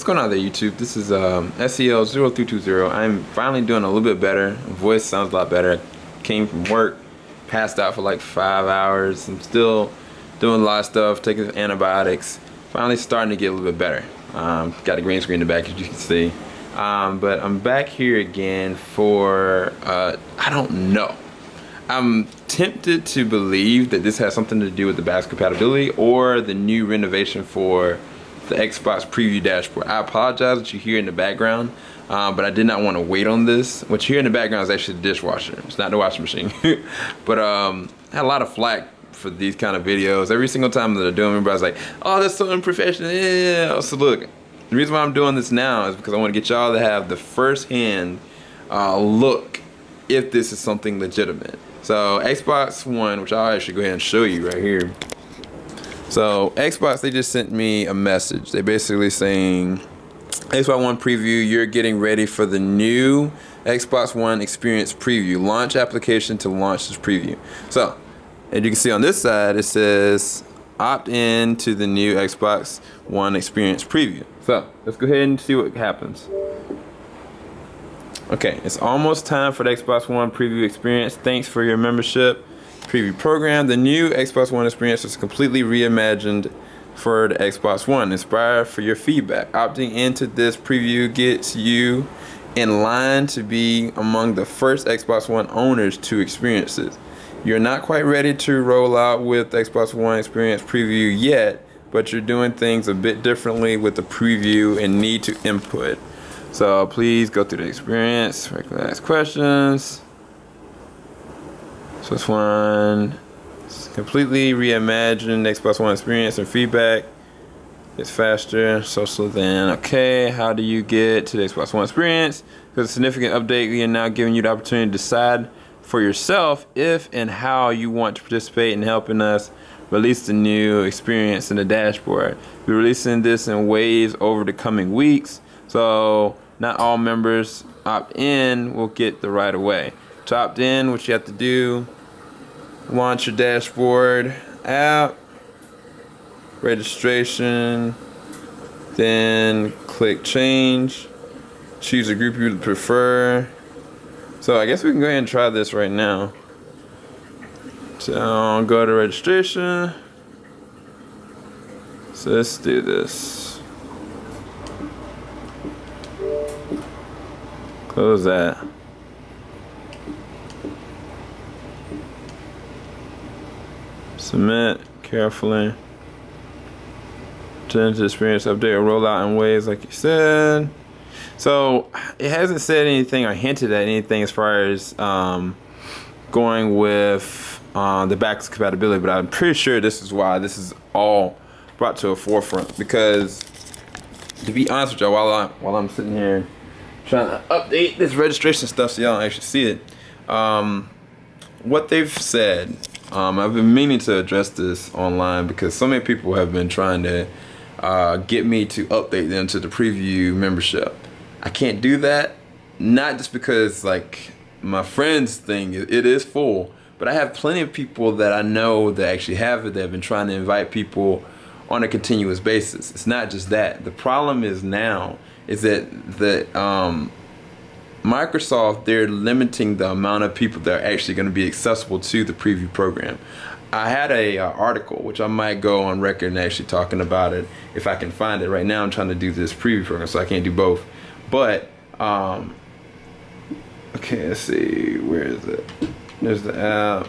What's going on there, YouTube? This is um, SEL0320. I'm finally doing a little bit better. Voice sounds a lot better. Came from work, passed out for like five hours. I'm still doing a lot of stuff, taking antibiotics. Finally starting to get a little bit better. Um, got a green screen in the back, as you can see. Um, but I'm back here again for, uh, I don't know. I'm tempted to believe that this has something to do with the backwards compatibility or the new renovation for the Xbox preview dashboard. I apologize what you hear in the background, uh, but I did not want to wait on this. What you hear in the background is actually the dishwasher. It's not the washing machine. but um, I had a lot of flack for these kind of videos. Every single time that I do them, everybody's like, oh, that's so unprofessional. Yeah. So look, the reason why I'm doing this now is because I want to get y'all to have the first hand uh, look if this is something legitimate. So Xbox One, which I'll actually go ahead and show you right here. So Xbox, they just sent me a message. They're basically saying, Xbox One preview, you're getting ready for the new Xbox One experience preview. Launch application to launch this preview. So, as you can see on this side, it says opt in to the new Xbox One experience preview. So, let's go ahead and see what happens. Okay, it's almost time for the Xbox One preview experience. Thanks for your membership preview program. The new Xbox One experience is completely reimagined for the Xbox One. Inspired for your feedback. Opting into this preview gets you in line to be among the first Xbox One owners to experience it. You're not quite ready to roll out with Xbox One Experience Preview yet, but you're doing things a bit differently with the preview and need to input. So please go through the experience, ask questions. This one completely reimagined Xbox One experience and feedback. It's faster, social than okay. How do you get to the Xbox One experience? Because a significant update, we are now giving you the opportunity to decide for yourself if and how you want to participate in helping us release the new experience in the dashboard. We're releasing this in waves over the coming weeks, so not all members opt in will get the right away. To opt in, what you have to do launch your dashboard app, registration, then click change, choose a group you prefer. So I guess we can go ahead and try this right now. So I'll go to registration. So let's do this. Close that. Submit carefully. Turn to experience update rollout in ways like you said. So it hasn't said anything or hinted at anything as far as um, going with uh, the backwards compatibility, but I'm pretty sure this is why this is all brought to a forefront because to be honest with y'all, while I'm, while I'm sitting here trying to update this registration stuff so y'all actually see it, um, what they've said um, I've been meaning to address this online because so many people have been trying to uh, get me to update them to the preview membership. I can't do that, not just because like my friends thing, it is full, but I have plenty of people that I know that actually have it that have been trying to invite people on a continuous basis. It's not just that. The problem is now is that the um, Microsoft, they're limiting the amount of people that are actually going to be accessible to the preview program. I had a uh, article which I might go on record and actually talking about it if I can find it. Right now, I'm trying to do this preview program, so I can't do both. But um, okay, let's see, where is it? There's the app.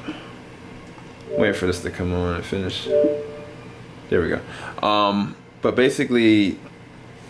Wait for this to come on and finish. There we go. Um, but basically,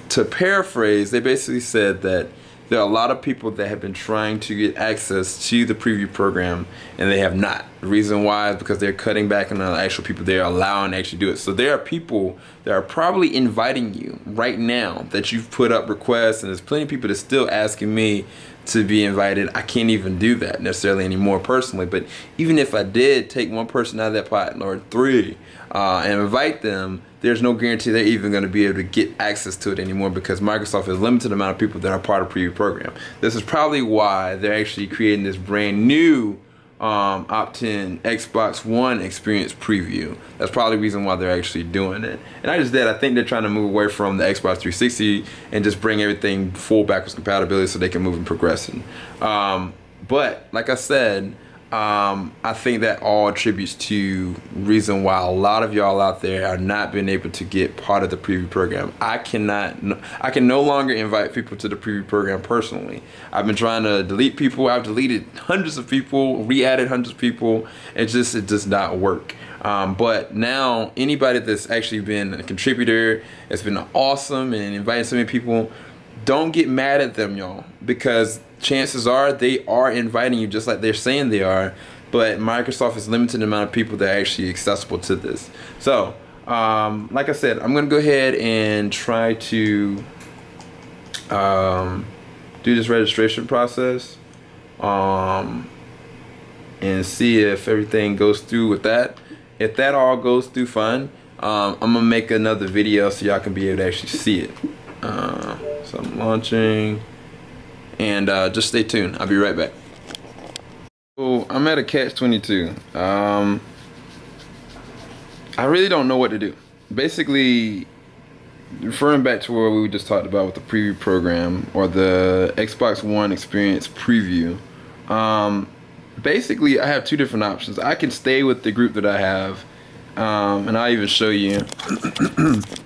to paraphrase, they basically said that there are a lot of people that have been trying to get access to the preview program and they have not. The reason why is because they're cutting back on the actual people they're allowing to actually do it. So there are people that are probably inviting you right now that you've put up requests and there's plenty of people that still asking me to be invited. I can't even do that necessarily anymore personally, but even if I did take one person out of that pot or three uh, and invite them, there's no guarantee they're even going to be able to get access to it anymore because Microsoft has limited amount of people that are part of preview program. This is probably why they're actually creating this brand new um, opt-in Xbox One experience preview. That's probably the reason why they're actually doing it. And I just did. I think they're trying to move away from the Xbox 360 and just bring everything full backwards compatibility so they can move and progress. Um, but like I said, um, I think that all attributes to reason why a lot of y'all out there are not being able to get part of the preview program. I cannot, I can no longer invite people to the preview program personally. I've been trying to delete people. I've deleted hundreds of people, re-added hundreds of people. It just, it does not work. Um, but now anybody that's actually been a contributor, it's been awesome and inviting so many people, don't get mad at them, y'all, because chances are they are inviting you just like they're saying they are, but Microsoft is limited the amount of people that are actually accessible to this. So, um, like I said, I'm gonna go ahead and try to um, do this registration process um, and see if everything goes through with that. If that all goes through fine, um, I'm gonna make another video so y'all can be able to actually see it. Uh, so I'm launching and uh, just stay tuned. I'll be right back. So I'm at a catch 22. Um, I really don't know what to do. Basically, referring back to what we just talked about with the preview program or the Xbox One experience preview, um, basically I have two different options. I can stay with the group that I have, um, and I'll even show you.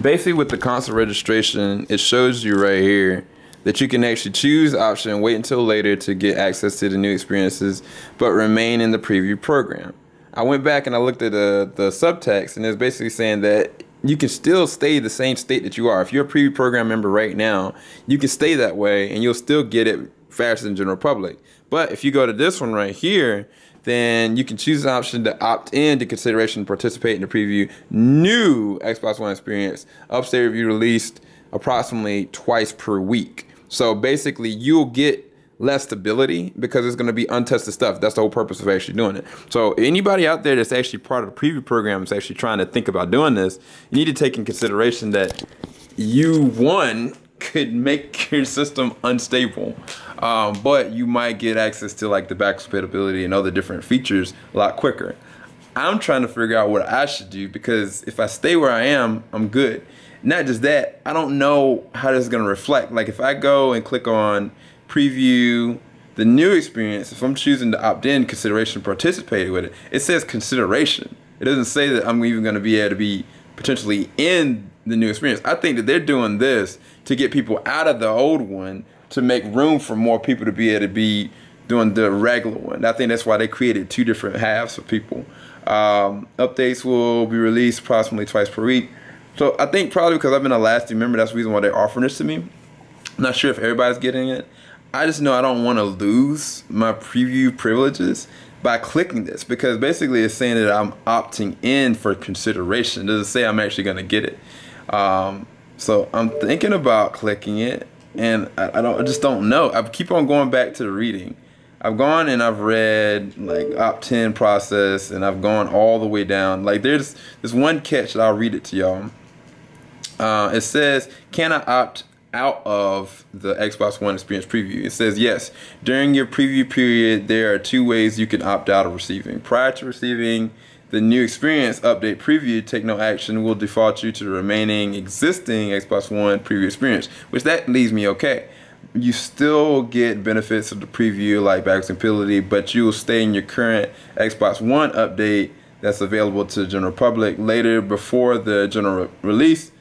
basically with the console registration, it shows you right here that you can actually choose option wait until later to get access to the new experiences, but remain in the preview program. I went back and I looked at the, the subtext, and it's basically saying that you can still stay the same state that you are. If you're a preview program member right now, you can stay that way and you'll still get it faster than general public. But if you go to this one right here, then you can choose the option to opt in to consideration to participate in the preview new Xbox One experience. Upstate review released approximately twice per week. So basically, you'll get less stability because it's going to be untested stuff. That's the whole purpose of actually doing it. So anybody out there that's actually part of the preview program is actually trying to think about doing this, you need to take in consideration that you one could make your system unstable, um, but you might get access to like the back compatibility and other different features a lot quicker. I'm trying to figure out what I should do because if I stay where I am, I'm good not just that, I don't know how this is going to reflect. Like if I go and click on preview the new experience, if I'm choosing to opt in consideration participating with it, it says consideration. It doesn't say that I'm even going to be able to be potentially in the new experience. I think that they're doing this to get people out of the old one to make room for more people to be able to be doing the regular one. I think that's why they created two different halves for people. Um, updates will be released approximately twice per week. So I think probably because I've been a lasting member, that's the reason why they're offering this to me. I'm not sure if everybody's getting it. I just know I don't want to lose my preview privileges by clicking this because basically it's saying that I'm opting in for consideration. It doesn't say I'm actually going to get it. Um, so I'm thinking about clicking it and I, I, don't I just don't know. I keep on going back to the reading. I've gone and I've read like opt-in process and I've gone all the way down. Like there's this one catch that I'll read it to y'all. Uh, it says, can I opt out of the Xbox One Experience preview? It says, yes. During your preview period, there are two ways you can opt out of receiving. Prior to receiving the new experience update preview, take no action will default you to the remaining existing Xbox One preview experience, which that leaves me okay. You still get benefits of the preview like backwards compatibility, but you will stay in your current Xbox One update that's available to the general public later before the general release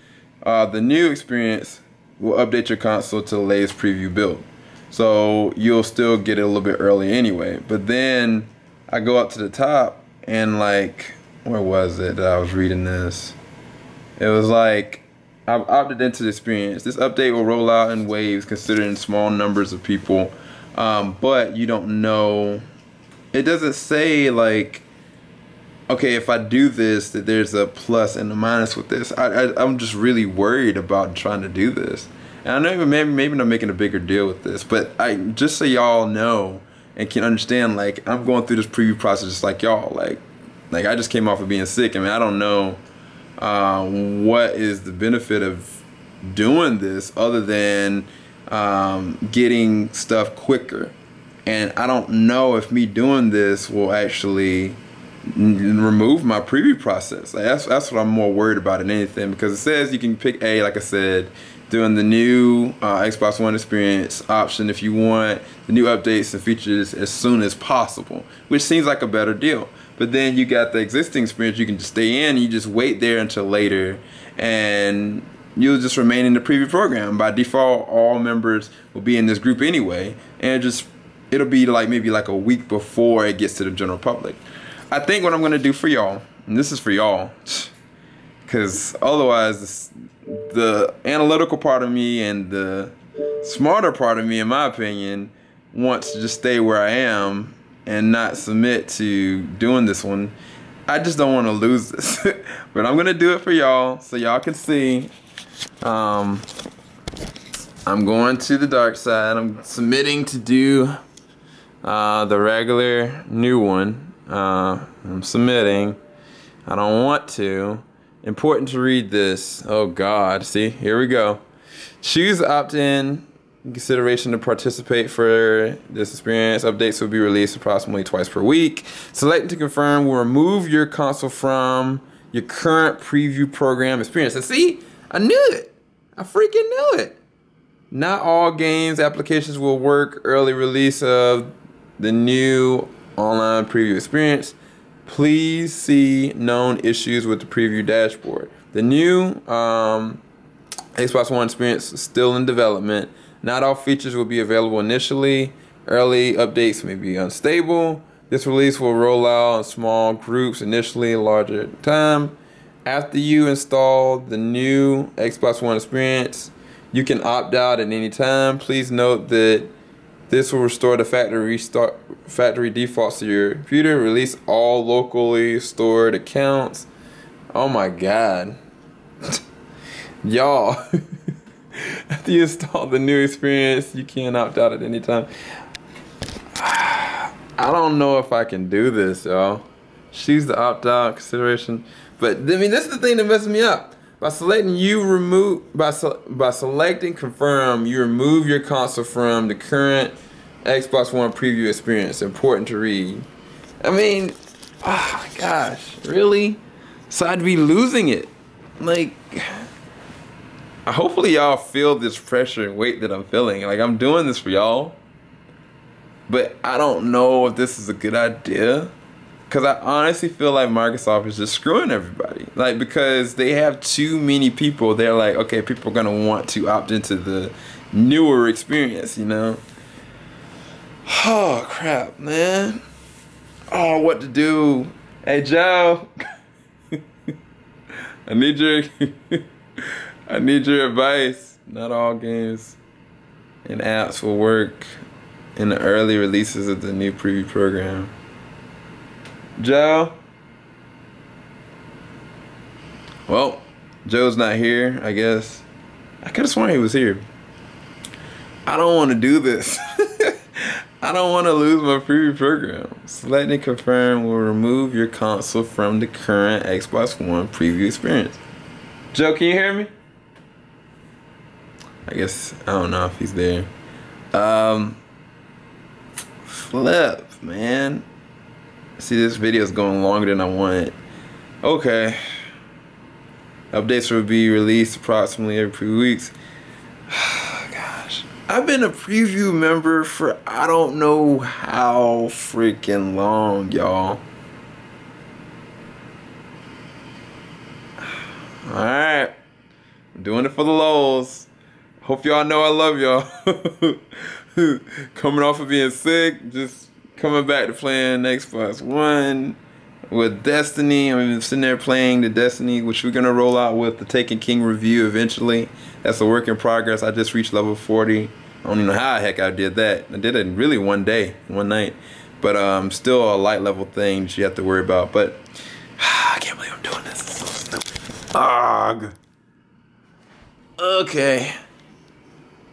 uh, the new experience will update your console to the latest preview build. So you'll still get it a little bit early anyway. But then I go up to the top and like, where was it that I was reading this? It was like, I've opted into the experience. This update will roll out in waves considering small numbers of people. Um, but you don't know, it doesn't say like okay, if I do this, that there's a plus and a minus with this. I, I am just really worried about trying to do this. And I know maybe maybe I'm making a bigger deal with this, but I just so y'all know and can understand, like I'm going through this preview process just like y'all. Like, like I just came off of being sick. I mean, I don't know uh, what is the benefit of doing this other than um, getting stuff quicker And I don't know if me doing this will actually remove my preview process. Like, that's that's what I'm more worried about than anything because it says you can pick A, like I said, doing the new uh, Xbox One experience option if you want the new updates and features as soon as possible, which seems like a better deal. But then you got the existing experience, you can just stay in, you just wait there until later, and you'll just remain in the preview program. By default, all members will be in this group anyway, and just it'll be like maybe like a week before it gets to the general public. I think what I'm gonna do for y'all, and this is for y'all, because otherwise, the analytical part of me and the smarter part of me, in my opinion, wants to just stay where I am and not submit to doing this one. I just don't want to lose this, but I'm gonna do it for y'all so y'all can see. Um, I'm going to the dark side. I'm submitting to do uh, the regular new one. Uh, I'm submitting. I don't want to. Important to read this. Oh God, see, here we go. Choose opt-in consideration to participate for this experience. Updates will be released approximately twice per week. Selecting to confirm will remove your console from your current preview program experience. And see, I knew it. I freaking knew it. Not all games applications will work early release of the new online preview experience. Please see known issues with the preview dashboard. The new um, Xbox One experience is still in development. Not all features will be available initially. Early updates may be unstable. This release will roll out in small groups initially, larger time. After you install the new Xbox One experience, you can opt out at any time. Please note that this will restore the factory restart factory defaults to your computer. Release all locally stored accounts. Oh my god. Y'all. After you install the new experience, you can opt out at any time. I don't know if I can do this, y'all. Choose the opt out consideration. But I mean, this is the thing that messes me up. By selecting you remove by by selecting confirm, you remove your console from the current Xbox One preview experience. Important to read. I mean, oh my gosh, really? So I'd be losing it. Like, I hopefully y'all feel this pressure and weight that I'm feeling. Like I'm doing this for y'all, but I don't know if this is a good idea. Cause I honestly feel like Microsoft is just screwing everybody. Like because they have too many people. They're like, okay, people are gonna want to opt into the newer experience. You know. Oh crap, man. Oh, what to do? Hey Joe. I need your I need your advice. Not all games and apps will work in the early releases of the new preview program. Joe? Well, Joe's not here, I guess. I could have sworn he was here. I don't want to do this. I don't want to lose my preview program. Select and confirm will remove your console from the current Xbox One preview experience. Joe, can you hear me? I guess I don't know if he's there. Um, flip, man. See, this video is going longer than I wanted. Okay. Updates will be released approximately every few weeks. Gosh. I've been a preview member for I don't know how freaking long, y'all. Alright. I'm doing it for the lows. Hope y'all know I love y'all. Coming off of being sick, just coming back to playing Xbox One with Destiny. I'm sitting there playing the Destiny, which we're gonna roll out with the Taken King review eventually. That's a work in progress. I just reached level 40. I don't even know how the heck I did that. I did it in really one day, one night. But um, still a light level thing that you have to worry about. But I can't believe I'm doing this. It's so stupid. Ugh. Okay.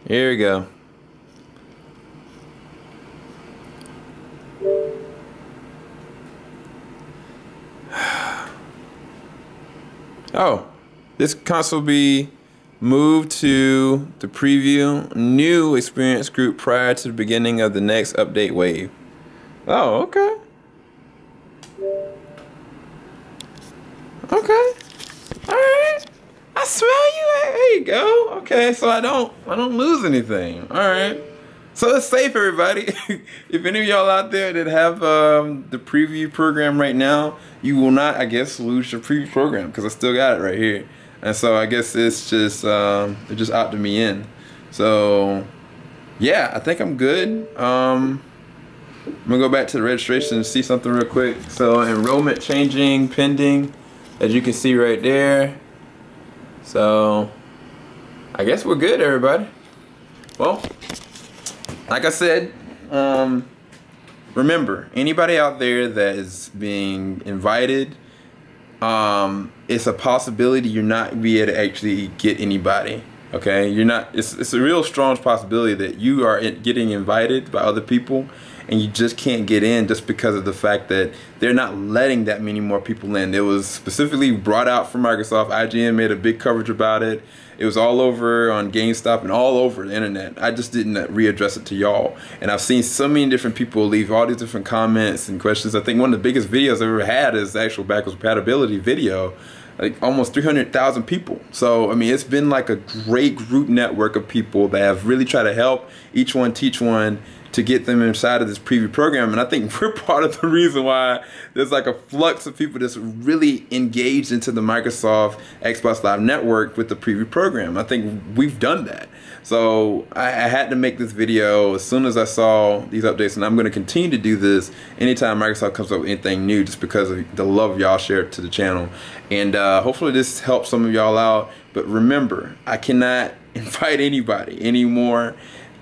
Here we go. Oh, this console be moved to the preview new experience group prior to the beginning of the next update wave. Oh, okay. Okay. All right. I smell you. There you go. Okay, so I don't I don't lose anything. All right. So it's safe, everybody. if any of y'all out there that have um, the preview program right now, you will not, I guess, lose your preview program because I still got it right here. And so I guess it's just um, they're just opted me in. So yeah, I think I'm good. Um, I'm gonna go back to the registration and see something real quick. So enrollment changing pending, as you can see right there. So I guess we're good, everybody. Well, like I said, um, remember anybody out there that is being invited, um, it's a possibility you're not be able to actually get anybody. Okay, you're not. It's it's a real strong possibility that you are getting invited by other people, and you just can't get in just because of the fact that they're not letting that many more people in. It was specifically brought out from Microsoft. IGN made a big coverage about it. It was all over on GameSpot and all over the internet. I just didn't readdress it to y'all. And I've seen so many different people leave all these different comments and questions. I think one of the biggest videos I've ever had is actual backwards compatibility video like almost 300,000 people. So, I mean, it's been like a great group network of people that have really tried to help each one teach one to get them inside of this preview program. And I think we're part of the reason why there's like a flux of people that's really engaged into the Microsoft Xbox Live network with the preview program. I think we've done that. So I, I had to make this video as soon as I saw these updates, and I'm going to continue to do this anytime Microsoft comes up with anything new, just because of the love y'all share to the channel. And uh, hopefully this helps some of y'all out. But remember, I cannot invite anybody anymore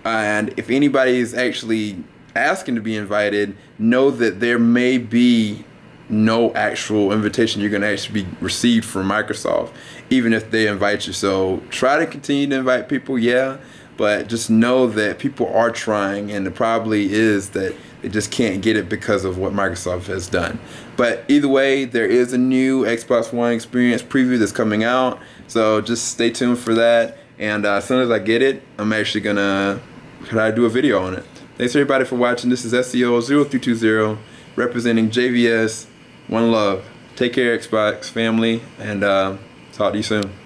and if anybody is actually asking to be invited, know that there may be no actual invitation you're going to actually be received from Microsoft, even if they invite you. So try to continue to invite people, yeah, but just know that people are trying, and it probably is that they just can't get it because of what Microsoft has done. But either way, there is a new Xbox One experience preview that's coming out, so just stay tuned for that. And uh, as soon as I get it, I'm actually going to could I do a video on it. Thanks everybody for watching. This is SEO0320 representing JVS. One love. Take care, Xbox family, and uh, talk to you soon.